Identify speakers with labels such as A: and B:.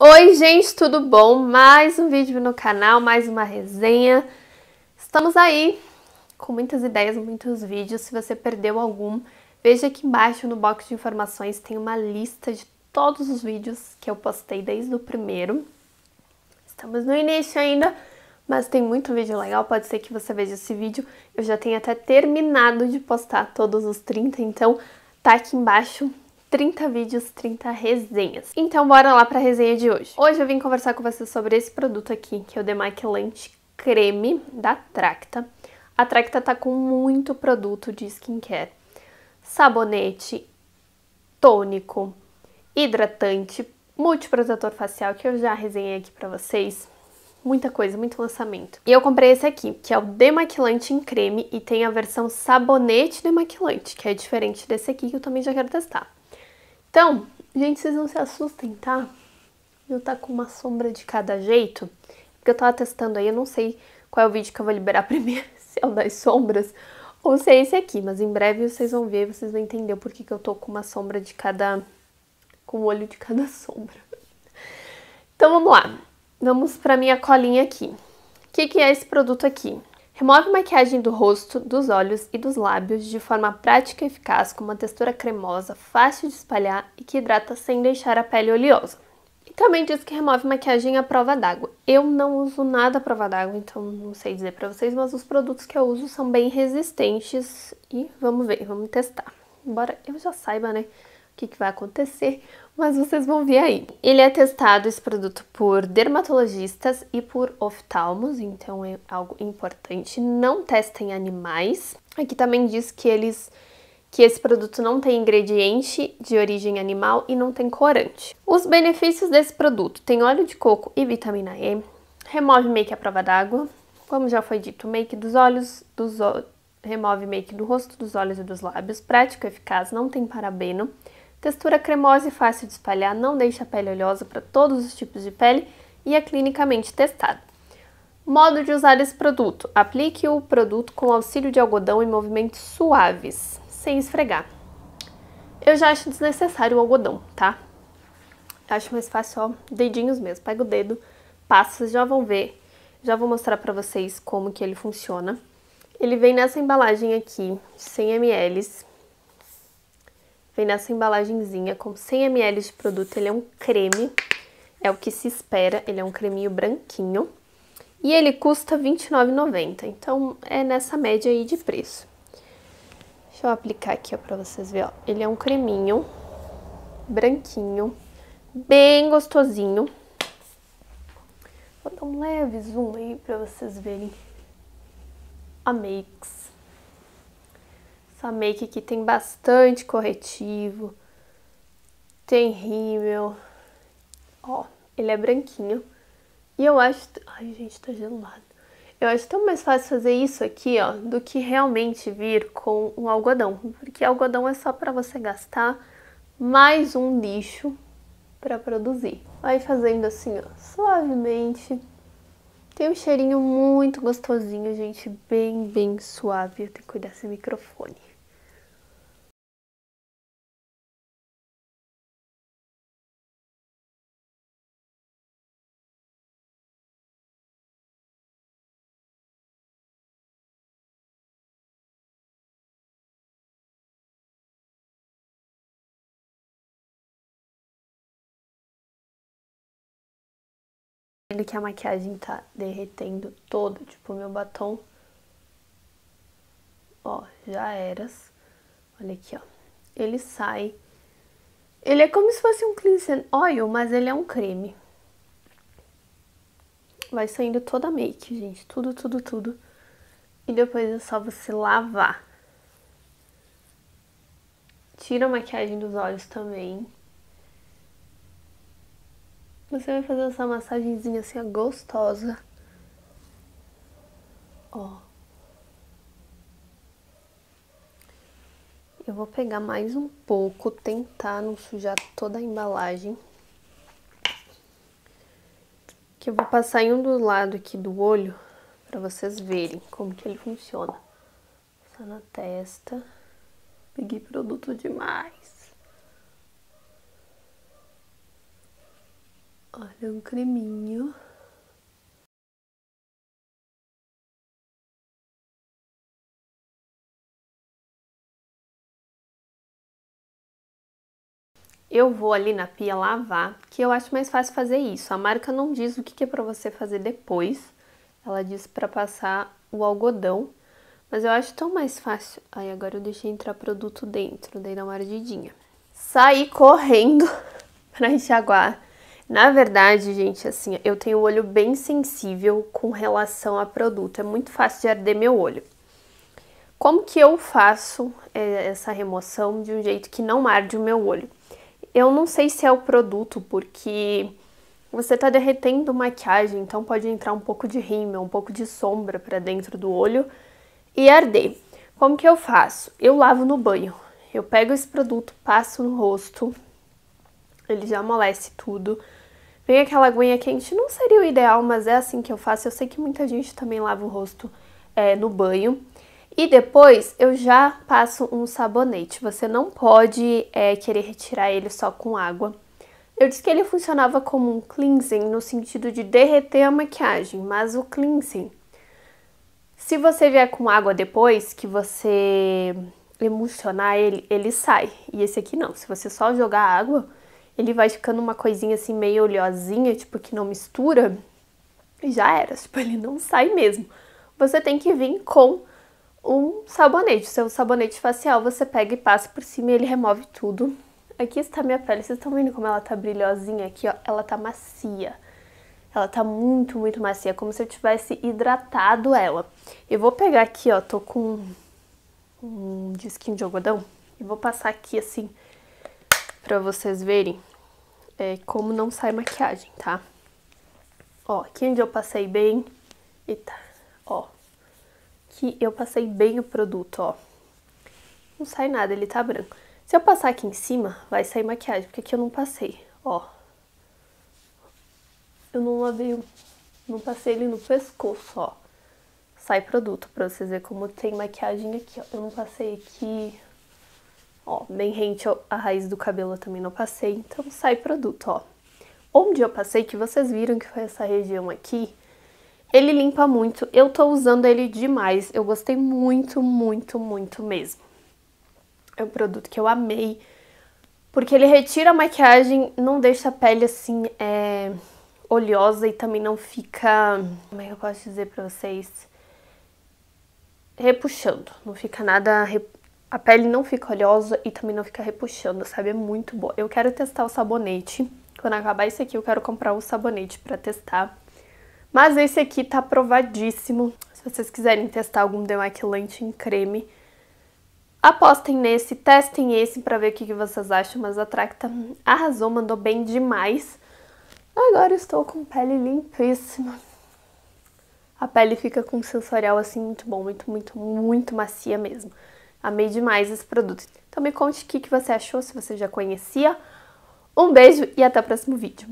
A: Oi, gente, tudo bom? Mais um vídeo no canal, mais uma resenha. Estamos aí com muitas ideias, muitos vídeos. Se você perdeu algum, veja aqui embaixo no box de informações tem uma lista de todos os vídeos que eu postei desde o primeiro. Estamos no início ainda, mas tem muito vídeo legal, pode ser que você veja esse vídeo. Eu já tenho até terminado de postar todos os 30, então tá aqui embaixo 30 vídeos, 30 resenhas. Então bora lá pra resenha de hoje. Hoje eu vim conversar com vocês sobre esse produto aqui, que é o Demaquilante Creme da Tracta. A Tracta tá com muito produto de skincare. Sabonete, tônico, hidratante, multiprotetor facial, que eu já resenhei aqui pra vocês. Muita coisa, muito lançamento. E eu comprei esse aqui, que é o demaquilante em creme e tem a versão sabonete demaquilante, que é diferente desse aqui que eu também já quero testar. Então, gente, vocês não se assustem, tá? Eu tá com uma sombra de cada jeito, porque eu tava testando aí, eu não sei qual é o vídeo que eu vou liberar primeiro, se é o das sombras ou se é esse aqui, mas em breve vocês vão ver, vocês vão entender por que, eu tô com uma sombra de cada... com o olho de cada sombra. Então vamos lá, vamos pra minha colinha aqui. O que, que é esse produto aqui? Remove maquiagem do rosto, dos olhos e dos lábios de forma prática e eficaz, com uma textura cremosa, fácil de espalhar e que hidrata sem deixar a pele oleosa. E também diz que remove maquiagem à prova d'água. Eu não uso nada à prova d'água, então não sei dizer pra vocês, mas os produtos que eu uso são bem resistentes e vamos ver, vamos testar. Embora eu já saiba, né, o que, que vai acontecer, mas vocês vão ver aí. Ele é testado, esse produto, por dermatologistas e por oftalmos, então é algo importante. Não testem animais. Aqui também diz que eles que esse produto não tem ingrediente de origem animal e não tem corante. Os benefícios desse produto: tem óleo de coco e vitamina E, remove make à prova d'água, como já foi dito, make dos olhos, dos remove make do rosto, dos olhos e dos lábios, prático, eficaz, não tem parabeno Textura cremosa e fácil de espalhar, não deixa a pele oleosa para todos os tipos de pele e é clinicamente testado. Modo de usar esse produto: aplique o produto com auxílio de algodão em movimentos suaves, sem esfregar. Eu já acho desnecessário o algodão, tá? Acho mais fácil, ó, dedinhos mesmo. Pega o dedo, passa, vocês já vão ver. Já vou mostrar pra vocês como que ele funciona. Ele vem nessa embalagem aqui, 100 ml, Vem nessa embalagenzinha com 100 ml de produto, ele é um creme, é o que se espera, ele é um creminho branquinho. E ele custa R$29,90, então é nessa média aí de preço. Deixa eu aplicar aqui, ó, pra vocês verem, ó. Ele é um creminho branquinho, bem gostosinho. Vou dar um leve zoom aí pra vocês verem a Makes. Essa make aqui tem bastante corretivo, tem rímel, ó, ele é branquinho. E eu acho, ai gente, tá gelado. Eu acho tão mais fácil fazer isso aqui, ó, do que realmente vir com um algodão. Porque algodão é só para você gastar mais um lixo para produzir. Vai fazendo assim, ó, suavemente. Tem um cheirinho muito gostosinho, gente, bem, bem suave. Eu tenho que cuidar desse microfone. Ele que a maquiagem tá derretendo todo, tipo, meu batom. Ó, já eras. Olha aqui, ó. Ele sai. Ele é como se fosse um cleansing oil, mas ele é um creme. Vai saindo toda a make, gente. Tudo, tudo, tudo. E depois é só você lavar. Tira a maquiagem dos olhos também. Você vai fazer essa massagenzinha assim, gostosa. Ó. Eu vou pegar mais um pouco, tentar não sujar toda a embalagem. Que eu vou passar em um do lado aqui do olho, pra vocês verem como que ele funciona. Passar na testa. Peguei produto demais. Olha um creminho. Eu vou ali na pia lavar, que eu acho mais fácil fazer isso. A marca não diz o que é para você fazer depois. Ela diz para passar o algodão, mas eu acho tão mais fácil. Aí agora eu deixei entrar produto dentro, daí dá uma ardidinha. Saí correndo para enxaguar. Na verdade, gente, assim, eu tenho o olho bem sensível com relação a produto. É muito fácil de arder meu olho. Como que eu faço é, essa remoção de um jeito que não arde o meu olho? Eu não sei se é o produto, porque você tá derretendo maquiagem, então pode entrar um pouco de rímel, um pouco de sombra para dentro do olho e arder. Como que eu faço? Eu lavo no banho. Eu pego esse produto, passo no rosto, ele já amolece tudo. Vem aquela aguinha quente, não seria o ideal, mas é assim que eu faço. Eu sei que muita gente também lava o rosto é, no banho. E depois eu já passo um sabonete. Você não pode é, querer retirar ele só com água. Eu disse que ele funcionava como um cleansing no sentido de derreter a maquiagem, mas o cleansing, se você vier com água depois, que você emulsionar ele, ele sai. E esse aqui não, se você só jogar água, ele vai ficando uma coisinha assim meio oleosinha, tipo que não mistura, já era, tipo, ele não sai mesmo. Você tem que vir com um sabonete, seu sabonete facial, você pega e passa por cima e ele remove tudo. Aqui está minha pele, vocês estão vendo como ela tá brilhosinha aqui, ó, ela tá macia. Ela tá muito, muito macia, como se eu tivesse hidratado ela. Eu vou pegar aqui, ó, tô com um disquinho de algodão e vou passar aqui assim pra vocês verem é, como não sai maquiagem, tá? Ó, aqui onde eu passei bem, eita, ó, que eu passei bem o produto, ó. Não sai nada, ele tá branco. Se eu passar aqui em cima, vai sair maquiagem, porque aqui eu não passei, ó. Eu não lavei, não passei ele no pescoço, ó. Sai produto, pra vocês verem como tem maquiagem aqui, ó. Eu não passei aqui, ó, bem rente a raiz do cabelo eu também não passei, então sai produto, ó. Onde eu passei, que vocês viram que foi essa região aqui, ele limpa muito, eu tô usando ele demais, eu gostei muito, muito, muito mesmo. É um produto que eu amei, porque ele retira a maquiagem, não deixa a pele assim, é, oleosa e também não fica, como é que eu posso dizer pra vocês, repuxando, não fica nada, a pele não fica oleosa e também não fica repuxando, sabe, é muito boa. Eu quero testar o sabonete, quando acabar esse aqui eu quero comprar o sabonete pra testar, mas esse aqui tá aprovadíssimo. Se vocês quiserem testar algum demaquilante em creme, apostem nesse, testem esse pra ver o que vocês acham. Mas a Tracta arrasou, mandou bem demais. Agora estou com pele limpíssima. A pele fica com sensorial assim muito bom, muito, muito, muito macia mesmo. Amei demais esse produto. Então me conte o que você achou, se você já conhecia. Um beijo e até o próximo vídeo.